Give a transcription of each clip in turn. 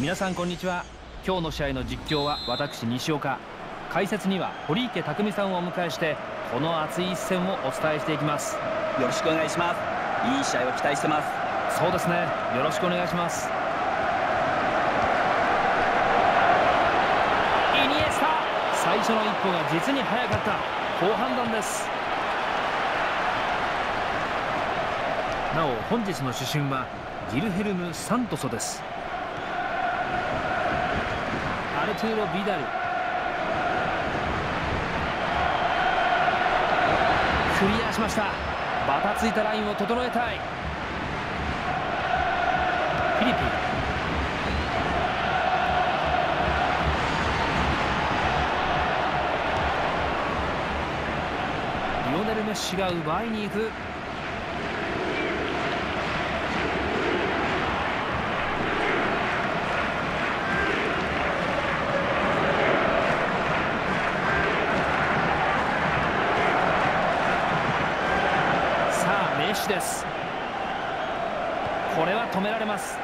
皆さんこんにちは。今日の試合の実況は私西岡。解説には堀池匠さんをお迎えしてこの熱い一戦をお伝えしていきます。よろしくお願いします。いい試合を期待してます。そうですね。よろしくお願いします。イニエスタ。最初の一歩が実に速かった。好判断です。なお本日の主審はギルヘルム・サントソですアルトゥーロ・ビダルクリアしましたバタついたラインを整えたいフィリピンリオネル・メッシが奪いに行くさあメッシですこれは止められます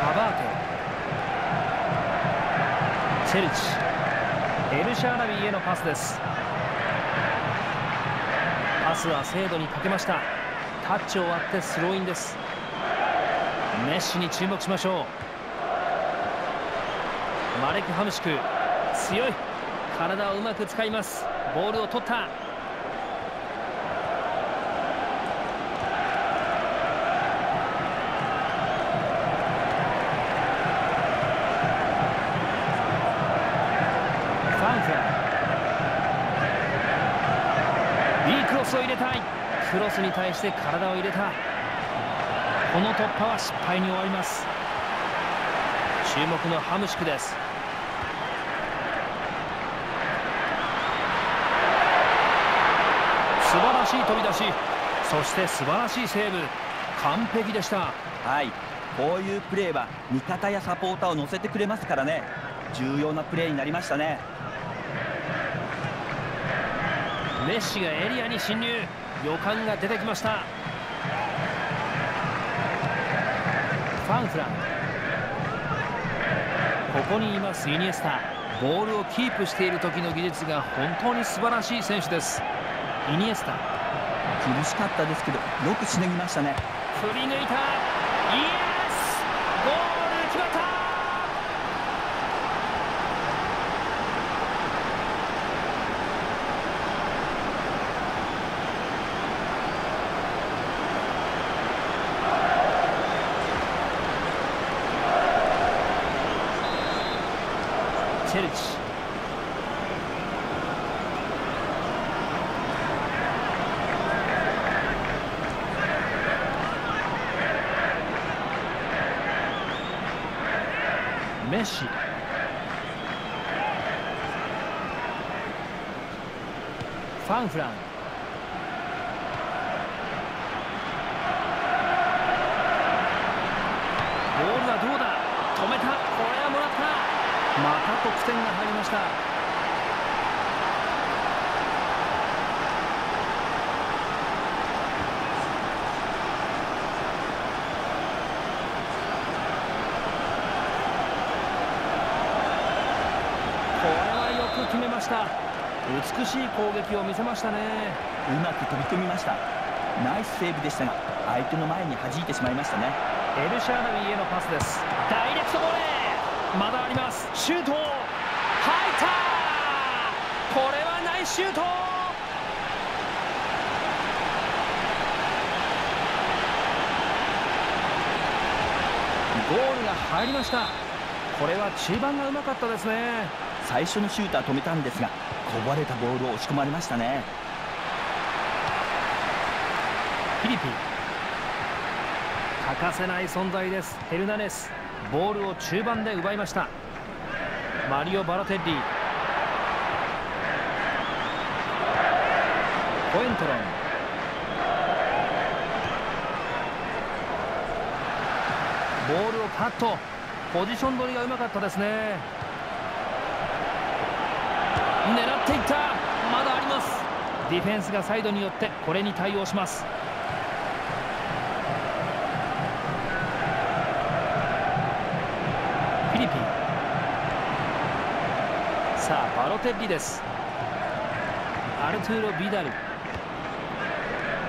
パバーテチェルチエルシャーラビーへのパスです。パスは精度にかけました。タッチを割ってスローインです。メッシに注目しましょう。マレク・ハムシク。強い。体をうまく使います。ボールを取った。スを入れたい。クロスに対して体を入れた。この突破は失敗に終わります。注目のハムシクです。素晴らしい飛び出し。そして素晴らしいセーブ。完璧でした。はい。こういうプレーは味方やサポーターを乗せてくれますからね。重要なプレーになりましたね。メッシがエリアに侵入。予感が出てきました。ファンフランここにいますイニエスタ。ボールをキープしている時の技術が本当に素晴らしい選手です。イニエスタ。苦しかったですけどよくしのぎましたね。振り抜いたイエスゴール決まったチェルチメッシファンフランボールはどうだ止めたこれはもらったまた得点が入りました。これはよく決めました。美しい攻撃を見せましたね。うまく飛び込みました。ナイスセーブでしたが相手の前に弾いてしまいましたね。エルシャーナビーへのパスです。ダイレクトボレーまだあります。シュート入ったこれはナイスシュート。ゴールが入りました。これは中盤がうまかったですね。最初のシュートは止めたんですがこぼれたボールを押し込まれましたね。フィリピン。欠かせない存在です。ヘルナネスボールを中盤で奪いました。マリオ・バロテッリ。コエントロン。ボールをカット。ポジション取りがうまかったですね。狙っていった。まだあります。ディフェンスがサイドによってこれに対応します。テッリです。アルトゥーロ・ビダル。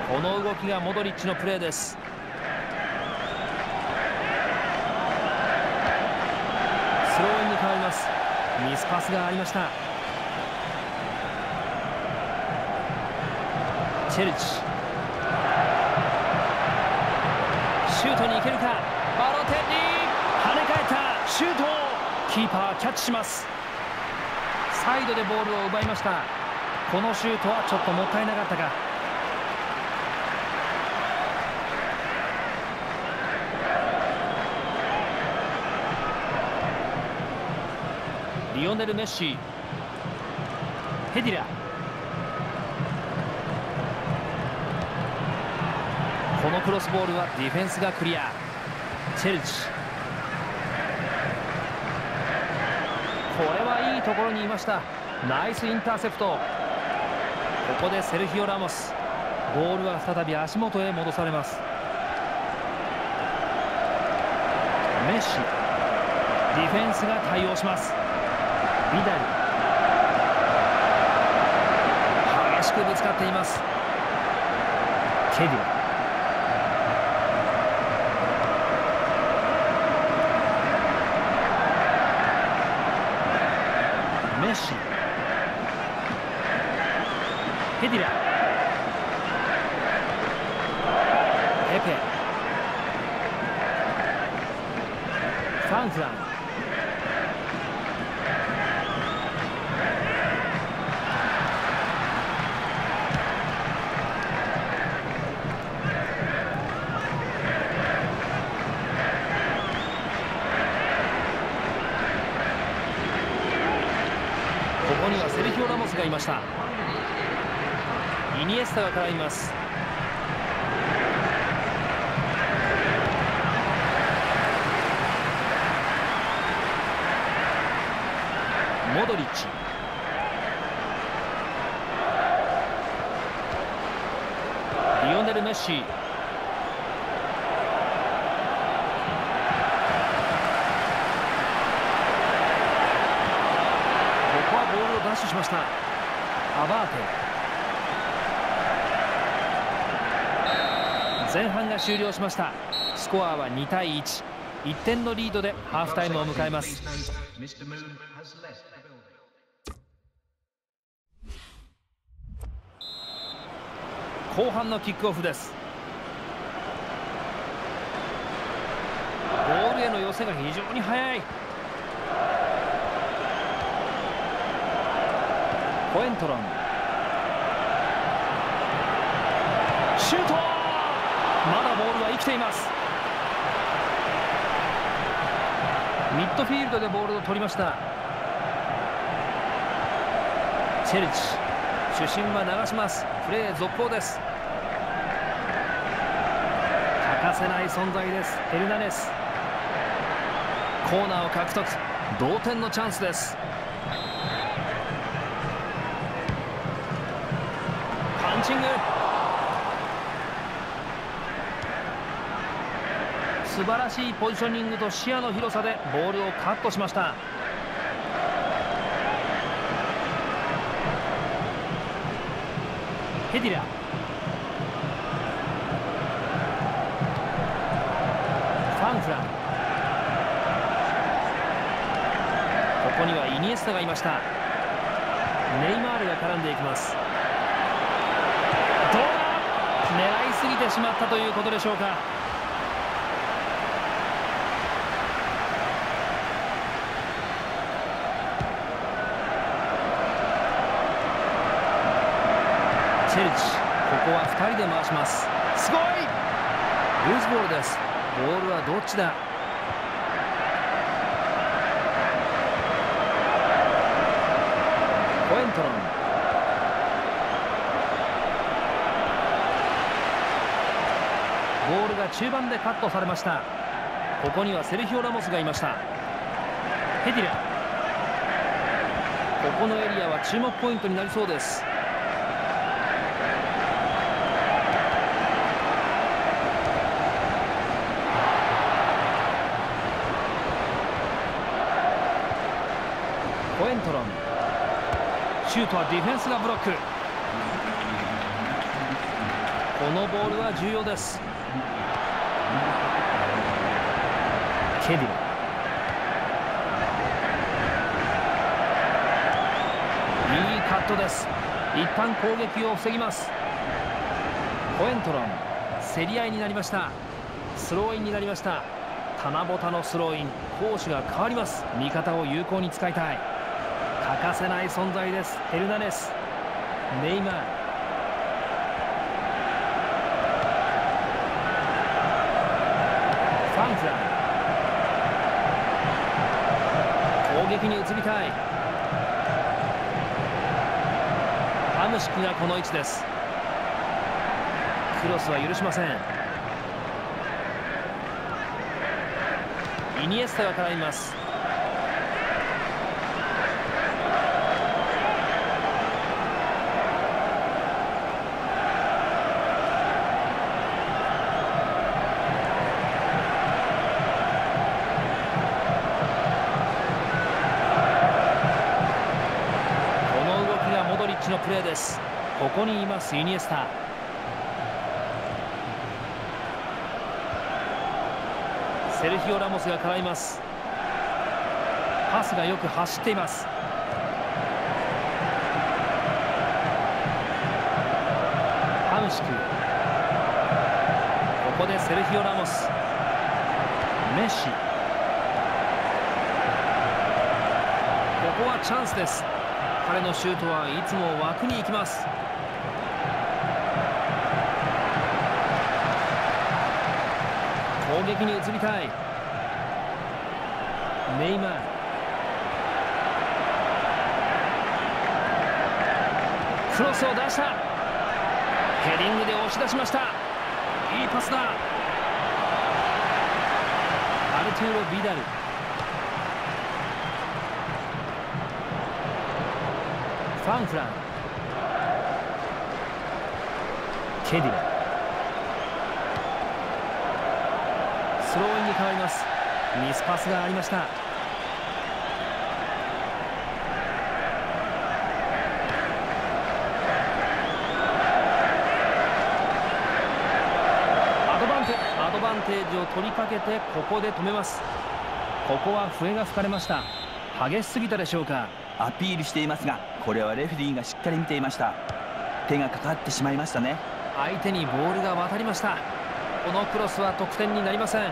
この動きがモドリッチのプレーです。スローインに変わります。ミスパスがありました。チェルチ。シュートに行けるか。バロテッリ。跳ね返った。シュートキーパーキャッチします。サイドでボールを奪いました。このシュートはちょっともったいなかったか。リオネル・メッシ。ヘディラ。このクロスボールはディフェンスがクリア。チェルチこれはいいところにいました。ナイスインターセプト。ここでセルヒオ・ラモス。ボールは再び足元へ戻されます。メッシ。ディフェンスが対応します。ビダル。激しくぶつかっています。ケディメッシヘディラペペ。ファンフラン。ここにはセルヒオ・ラモスがいました。イニエスタが絡みます。モドリッチ。リオネル・メッシ。ここはボールをダッシュしました。アバーテ。前半が終了しました。スコアは2対11点のリードでハーフタイムを迎えます。後半のキックオフです。ボールへの寄せが非常に速い。コエントロン。シュート！だボールは生きています。ミッドフィールドでボールを取りました。チェルチ主審は流します。プレー続行です。欠かせない存在です。ヘルナネス。コーナーを獲得。同点のチャンスです。パンチング。素晴らしいポジショニングと視野の広さでボールをカットしました。ヘディラ。ファンフラン。ここにはイニエスタがいました。ネイマールが絡んでいきます。どうだ？狙いすぎてしまったということでしょうかチェルチここは2人で回します。すごい。ルーズボールです。ボールはどっちだ？コエントロン。ボールが中盤でカットされました。ここにはセルヒオ・ラモスがいました。ヘディラ。ここのエリアは注目ポイントになりそうです。エントロン。シュートはディフェンスがブロック。このボールは重要です。ケディいいカットです。一旦攻撃を防ぎます。コエントロン。競り合いになりました。スローインになりました。棚ぼたのスローイン。攻守が変わります。味方を有効に使いたい。欠かせない存在です。ヘルナネス。ネイマー。ファンフラン攻撃に移りたい。ハムシクがこの位置です。クロスは許しません。イニエスタが絡みます。プレーです。ここにいますイニエスタ。セルヒオ・ラモスが絡みます。パスがよく走っています。ハムシク。ここでセルヒオ・ラモス。メッシ。ここはチャンスです。彼のシュートはいつも枠に行きます。攻撃に移りたい。ネイマー。クロスを出した。ヘディングで押し出しました。いいパスだ。アルトゥーロ・ビダル。フアンフラン。ケディラ。スローインに変わります。ミスパスがありました。アドバンテアドバンテージを取りかけてここで止めます。ここは笛が吹かれました。激しすぎたでしょうか。アピールしていますがこれはレフェリーがしっかり見ていました。手がかかってしまいましたね。相手にボールが渡りました。このクロスは得点になりません。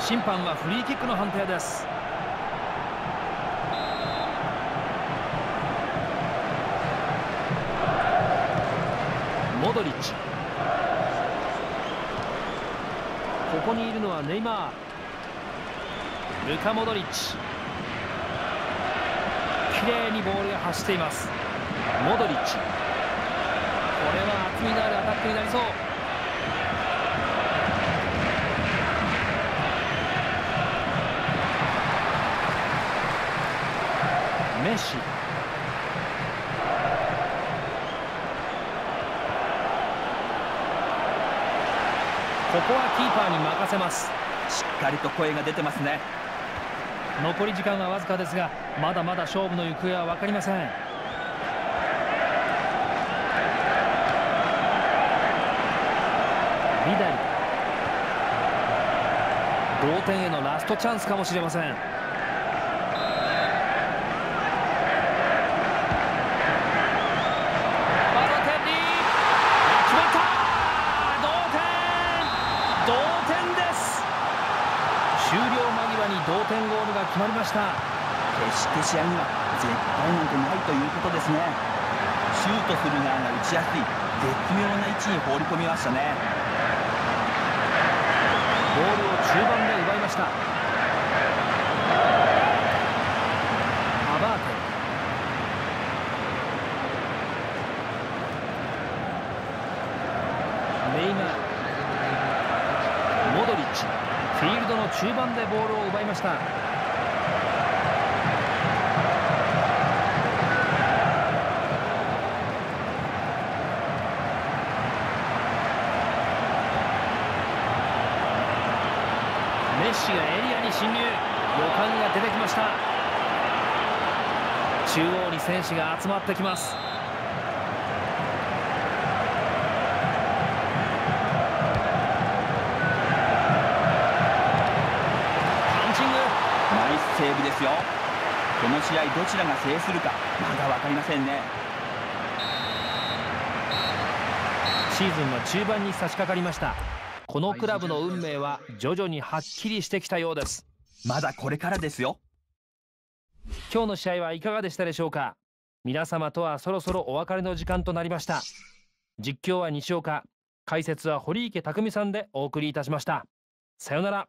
審判はフリーキックの判定です。モドリッチ。ここにいるのはネイマー。ルカ・モドリッチ。綺麗にボールが走っています。モドリッチ。これは厚みのあるアタックになりそう。メッシ。ここはキーパーに任せます。しっかりと声が出てますね。残り時間はわずかですがまだまだ勝負の行方は分かりません。ビダリ。同点へのラストチャンスかもしれませんバロテッリ決まった同点同点です終了間際に同点ゴールが決まりました。決して試合には絶対なんてないということですね。シュートする側が打ちやすい絶妙な位置に放り込みましたね。ボールを中盤で奪いました。アバーテネイマーモドリッチ。フィールドの中盤でボールを奪いましたメッシがエリアに侵入予感が出てきました中央に選手が集まってきます。パンチング。ナイスセーブですよ。この試合どちらが制するか。まだ分かりませんね。シーズンは中盤に差し掛かりました。このクラブの運命は徐々にはっきりしてきたようです。まだこれからですよ今日の試合はいかがでしたでしょうか？皆様とはそろそろお別れの時間となりました。実況は西岡解説は堀池匠さんでお送りいたしました。さよなら。